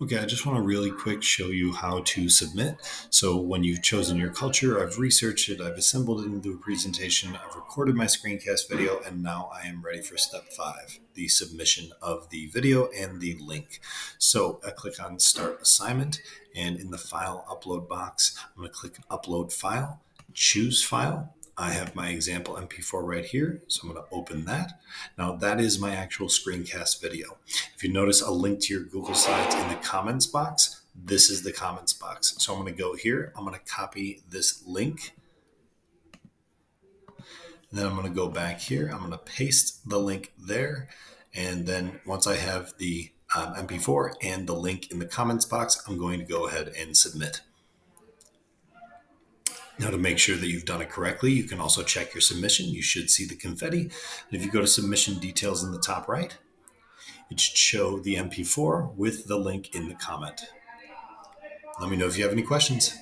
Okay, I just want to really quick show you how to submit. So when you've chosen your culture, I've researched it, I've assembled it into a presentation, I've recorded my screencast video, and now I am ready for step five, the submission of the video and the link. So I click on Start Assignment, and in the File Upload box, I'm going to click Upload File, choose File, I have my example MP4 right here, so I'm going to open that. Now that is my actual screencast video. If you notice a link to your Google Slides in the comments box, this is the comments box. So I'm going to go here, I'm going to copy this link. And then I'm going to go back here, I'm going to paste the link there. And then once I have the um, MP4 and the link in the comments box, I'm going to go ahead and submit. Now, to make sure that you've done it correctly, you can also check your submission. You should see the confetti. And if you go to submission details in the top right, it should show the MP4 with the link in the comment. Let me know if you have any questions.